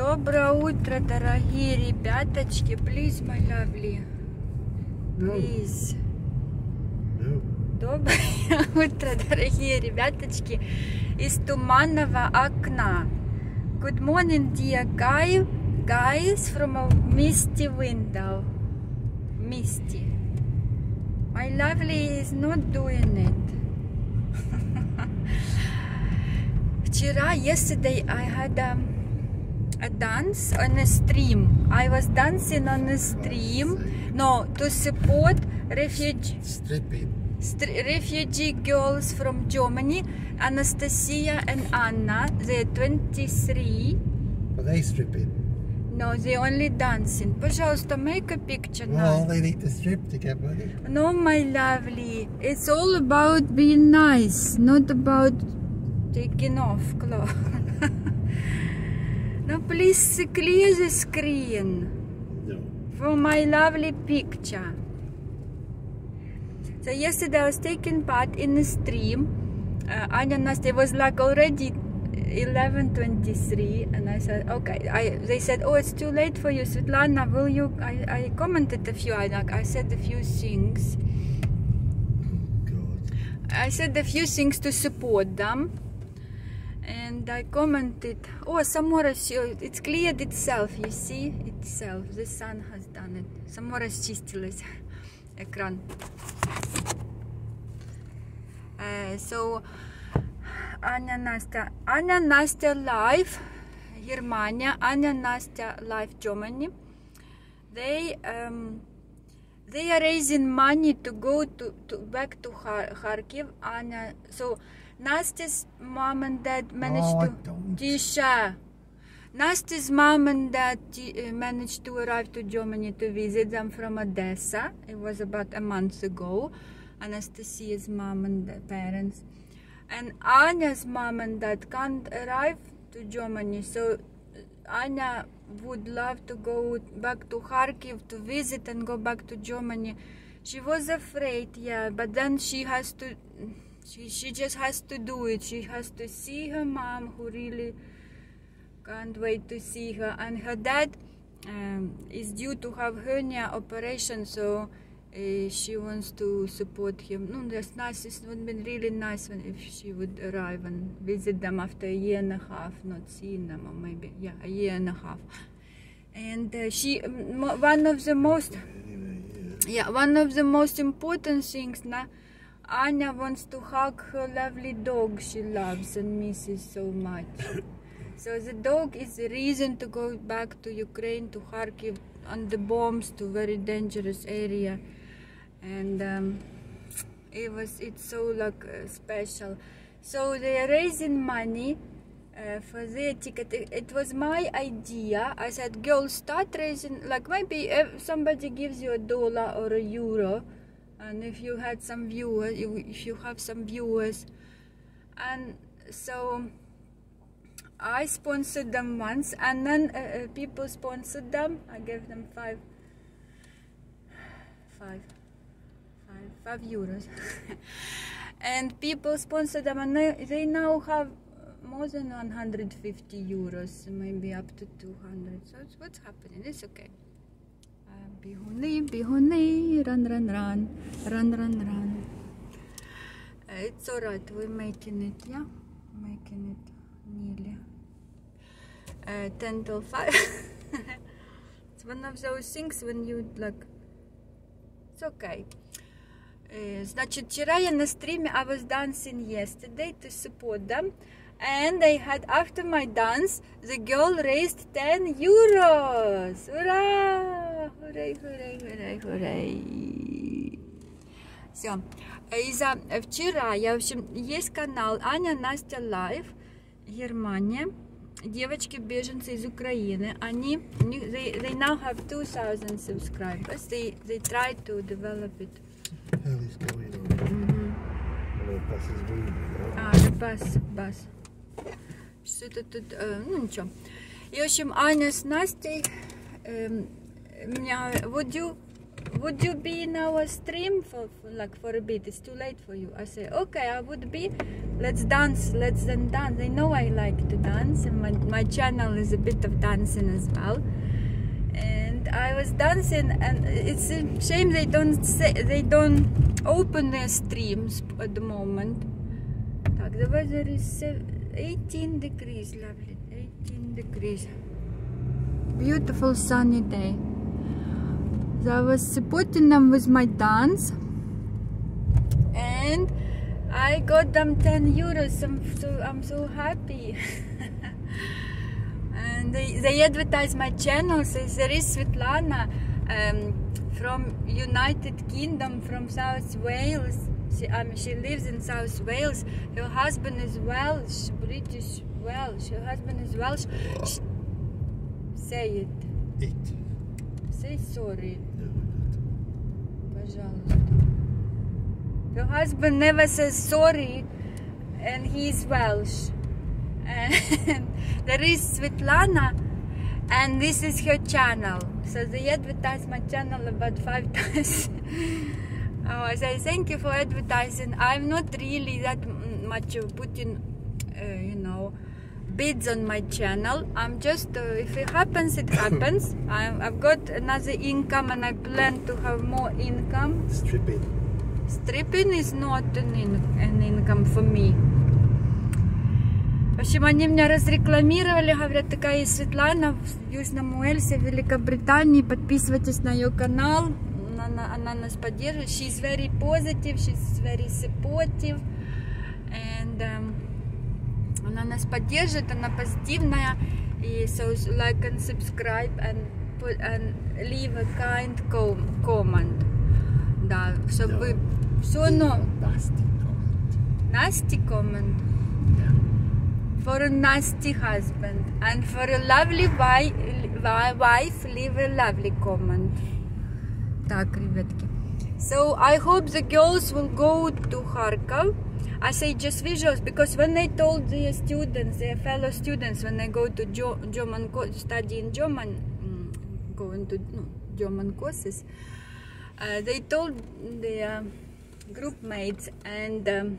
Доброе утро, дорогие ребяточки. Please, my lovely. Please. No. Доброе утро, дорогие ребяточки из туманного окна. Good morning, dear guy, guys from a misty window. Misty. My lovely is not doing it. Вчера, yesterday, I had a, a dance on a stream. I was dancing on a stream. No, to support refugee. Stripping. St- refugee girls from Germany, Anastasia and Anna. They're 23. Are they stripping? No, they only dancing. Пожалуйста, make a picture Well, now. they need to strip to get money. No, my lovely. It's all about being nice, not about taking off clothes. no, please clear the screen No. for my lovely picture. So yesterday I was taking part in the stream. Uh, Anya Nastya was like already 11:23, and I said, okay. I they said, oh, it's too late for you, Svetlana. Will you? I, I commented a few. I like I said a few things. God. I said a few things to support them and I commented oh Samora, it's cleared itself. You see itself. The sun has done it. Само расчистилось экран uh, so Anya Nastya Anya Nastya Life Germania Anya Nastya Life Germany. They um, they are raising money to go to, to back to Kharkiv. Anya so Nastya's mom and dad managed Oh, to. don't. Tisha. Nastya's mom and dad uh, managed to arrive to Germany to visit them from Odessa. It was about a month ago. Anastasia's mom and the parents. And Anya's mom and dad can't arrive to Germany, so Anya would love to go back to Kharkiv to visit and go back to Germany. She was afraid, yeah, but then she has to, she, she just has to do it. She has to see her mom, who really can't wait to see her, and her dad um, is due to have hernia operation, so uh, she wants to support him. No, that's nice. It would be really nice when if she would arrive and visit them after a year and a half, not seeing them, or maybe yeah, a year and a half. And uh, she, um, one of the most, yeah. yeah, one of the most important things now. Anya wants to hug her lovely dog she loves and misses so much. So the dog is the reason to go back to Ukraine, to Kharkiv, on the bombs, to very dangerous area, and um, it was it's so like uh, special. So they are raising money uh, for their ticket. It, it was my idea. I said, girls, start raising. Like maybe if somebody gives you a dollar or a euro, and if you had some viewers, if you have some viewers, and so. I sponsored them once, and then uh, uh, people sponsored them. I gave them five, five, five, euros, and people sponsored them, and they, they now have more than 150 euros, maybe up to 200. So it's what's happening. It's okay. Uh, run, run, run. Uh, it's alright. We're making it, yeah, making it nearly uh, 10 till 5. it's one of those things when you like. It's okay. Uh, Значит, вчера я на стриме, I was dancing yesterday to support them. And I had, after my dance, the girl raised 10 euros. Ура! Hooray, hooray, hooray, hooray. Все. Из-за вчера я, в общем, есть канал Аня Настя Лайв, Германия. Девочки беженцы из Украины. Они, they, they now have 2000 subscribers. They, they try to develop it. Hell is going on. Well, the bus is moving now. А, это бас, бас. Что-то тут, э, ну ничего. И, в общем, Аня с Настей эм, меня, would you would you be in our stream for, for like for a bit? It's too late for you. I say, okay, I would be. Let's dance. Let's then dance. They know I like to dance, and my my channel is a bit of dancing as well. And I was dancing, and it's a shame they don't say they don't open their streams at the moment. Так, the weather is se- 18 degrees, lovely. 18 degrees. Beautiful sunny day. So I was supporting them with my dance and I got them 10 euros. I'm so, I'm so happy. and they, they advertise my channel. So there is Svetlana um, from United Kingdom, from South Wales. She, um, she lives in South Wales. Her husband is Welsh, British Welsh. Her husband is Welsh. Sh- say it. It. Say sorry. No, Пожалуйста. Your husband never says sorry and he's Welsh. And there is Svetlana and this is her channel. So they advertise my channel about five times. oh, I say thank you for advertising. I'm not really that m- much of putting, uh, you know, bids on my channel. I'm just, uh, if it happens, it happens. I'm, I've got another income and I plan to have more income. no. Stripping. Stripping is not an, in- an income for me. В общем, они меня разрекламировали, говорят, такая есть Светлана в Южном Уэльсе, в Великобритании. Подписывайтесь на ее канал. Она, она- она нас поддерживает. She's very positive, she's very supportive. And um, она нас поддерживает, она позитивная. И so like and subscribe and put and leave a kind com- comment. Да, чтобы вы все равно Nasty comment. nasty comment Yeah. for a nasty husband and for a lovely wi- wi- wife leave a lovely comment. Так, ребятки. So I hope the girls will go to Kharkov. I say just visuals because when they told their students, their fellow students, when they go to Jo- German co- study in German, mm, going to no, German courses, uh, they told their group mates and um,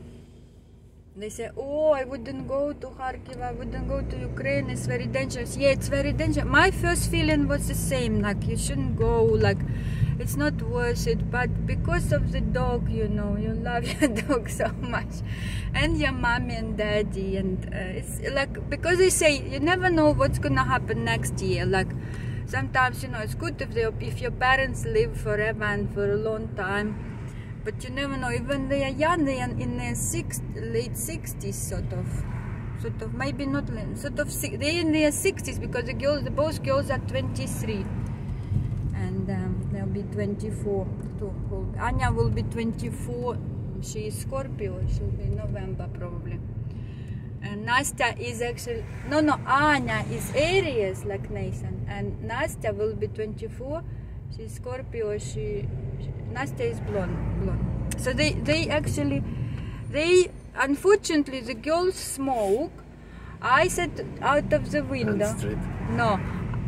they say, oh, I wouldn't go to Kharkiv, I wouldn't go to Ukraine, it's very dangerous. Yeah, it's very dangerous. My first feeling was the same, like you shouldn't go, like it's not worth it. But because of the dog, you know, you love your dog so much, and your mommy and daddy, and uh, it's like because they say you never know what's gonna happen next year. Like sometimes, you know, it's good if they, if your parents live forever and for a long time but you never know even they are young they are in their six, late 60s sort of sort of maybe not sort of they're in their 60s because the girls the both girls are 23 and um, be 24 too. Will- Anya will be 24 she is Scorpio. She'll be November probably. And Nastya is actually no no Anya is Aries like Nathan. And Nastya will be 24 she's Scorpio. She, she Nastya is blonde blonde. So they they actually they unfortunately the girls smoke. I said out of the window. No,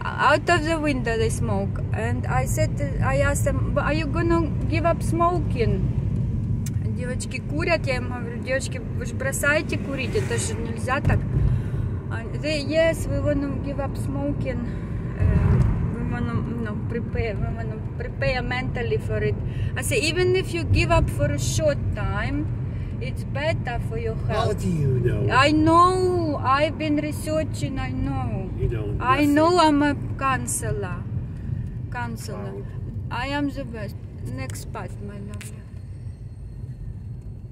out of the window they smoke. And I said, I asked them, "But are you gonna give up smoking? Девочки курят, я им говорю, девочки, вы же бросаете курить, это же нельзя так. And they, yes, we wanna give up smoking. Uh, we wanna, no, prepare, we wanna prepare mentally for it. I say, even if you give up for a short time, it's better for your health. How do you know? I know. I've been researching. I know. You don't. I know I'm a counselor. Counselor. I am the best. Next part, my love.